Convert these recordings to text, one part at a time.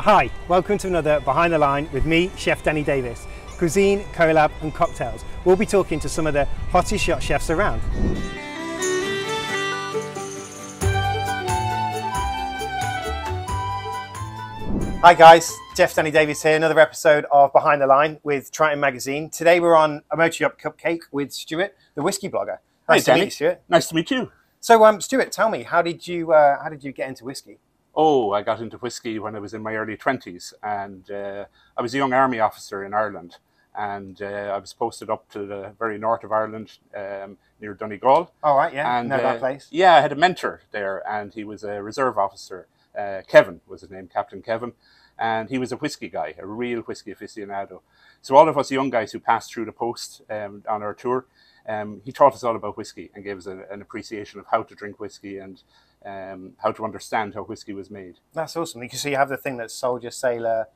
Hi, welcome to another Behind the Line with me, Chef Danny Davies. Cuisine, collab and cocktails. We'll be talking to some of the hottest shot chefs around. Hi guys, Chef Danny Davies here, another episode of Behind the Line with Triton Magazine. Today we're on a Mochi Up Cupcake with Stuart, the whiskey blogger. Hi, Nice to Danny. meet you, Stuart. Nice to meet you. So, um, Stuart, tell me, how did you uh, how did you get into whiskey? Oh, I got into whiskey when I was in my early 20s, and uh, I was a young army officer in Ireland. And uh, I was posted up to the very north of Ireland um, near Donegal. All right, yeah, and know that uh, place. Yeah, I had a mentor there, and he was a reserve officer. Uh, Kevin was his name, Captain Kevin, and he was a whiskey guy, a real whiskey aficionado. So all of us young guys who passed through the post um, on our tour, um, he taught us all about whiskey and gave us a, an appreciation of how to drink whiskey and um, how to understand how whiskey was made. That's awesome. You can see you have the thing that's soldier, sailor,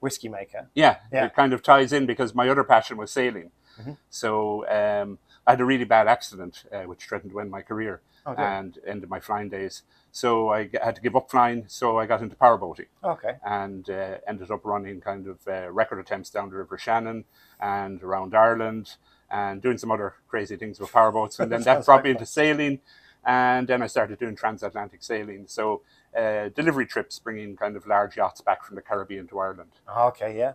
whiskey maker. Yeah, Yeah. it kind of ties in because my other passion was sailing. Mhm. So um, I had a really bad accident, uh, which threatened to end my career Oh, and ended my flying days. So I had to give up flying. So I got into powerboating Okay. and uh, ended up running kind of uh, record attempts down the River Shannon and around Ireland and doing some other crazy things with powerboats. And then that brought me into sailing. And then I started doing transatlantic sailing. So uh, delivery trips, bringing kind of large yachts back from the Caribbean to Ireland. Okay, yeah.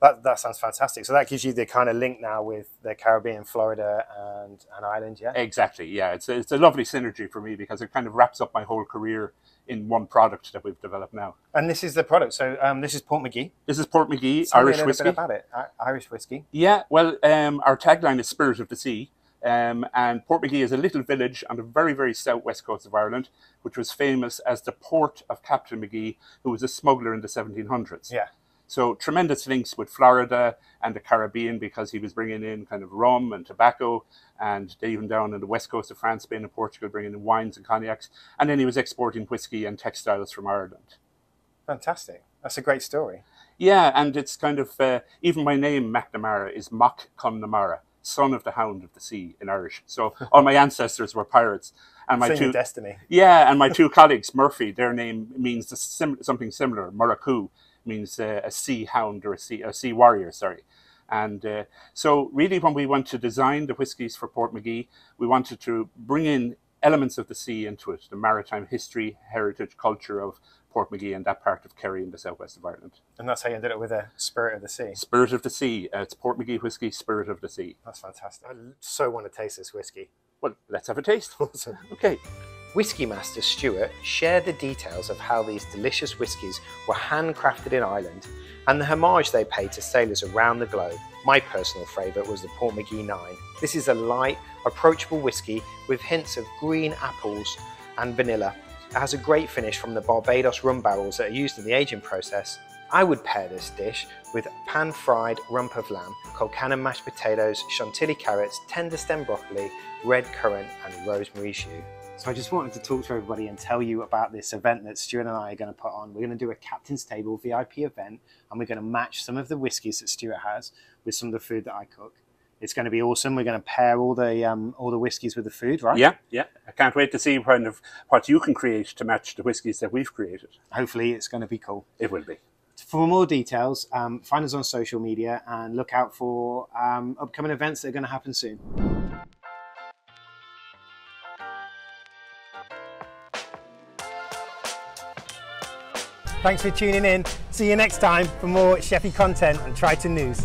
That, that sounds fantastic. So that gives you the kind of link now with the Caribbean, Florida, and, and Ireland, yeah? Exactly. Yeah, it's a, it's a lovely synergy for me because it kind of wraps up my whole career in one product that we've developed now. And this is the product. So um, this is Portmagee. This is Portmagee Tell me Irish a little whiskey. bit about it. I- Irish whiskey. Yeah, well, um, our tagline is Spirit of the Sea. Um, and Portmagee is a little village on the very, very southwest coast of Ireland, which was famous as the port of Captain Magee, who was a smuggler in the 1700s. Yeah. So tremendous links with Florida and the Caribbean because he was bringing in kind of rum and tobacco, and even down on the west coast of France, Spain, and Portugal, bringing in wines and cognacs. And then he was exporting whiskey and textiles from Ireland. Fantastic. That's a great story. Yeah, and it's kind of uh, even my name McNamara is Mac Connemara, son of the Hound of the Sea in Irish. So all my ancestors were pirates, and my two destiny. yeah, and my two colleagues Murphy, their name means the sim- something similar. Muraku means uh, a sea hound or a sea a sea warrior. Sorry. And uh, so, really, when we went to design the whiskies for Portmagee, we wanted to bring in elements of the sea into it, the maritime history, heritage, culture of Portmagee and that part of Kerry in the southwest of Ireland. And that's how you ended up with a Spirit of the Sea. Spirit of the Sea. Uh, it's Portmagee whiskey, Spirit of the Sea. That's fantastic. I so want to taste this whiskey. Well, let's have a taste. Awesome. Okay. Whiskey Master Stuart shared the details of how these delicious whiskies were handcrafted in Ireland and the homage they paid to sailors around the globe. My personal favourite was the Portmagee 9. This is a light, approachable whiskey with hints of green apples and vanilla. It has a great finish from the Barbados rum barrels that are used in the aging process. I would pair this dish with pan fried rump of lamb, colcannon mashed potatoes, Chantenay carrots, tender stem broccoli, red currant, and rosemary jus. So I just wanted to talk to everybody and tell you about this event that Stuart and I are going to put on. We're going to do a captain's table VIP event, and we're going to match some of the whiskies that Stuart has with some of the food that I cook. It's going to be awesome. We're going to pair all the um, all the whiskies with the food, right? Yeah, yeah. I can't wait to see kind of what you can create to match the whiskies that we've created. Hopefully, it's going to be cool. It will be. For more details, um, find us on social media and look out for um, upcoming events that are going to happen soon. Thanks for tuning in. See you next time for more chefy content and Triton News.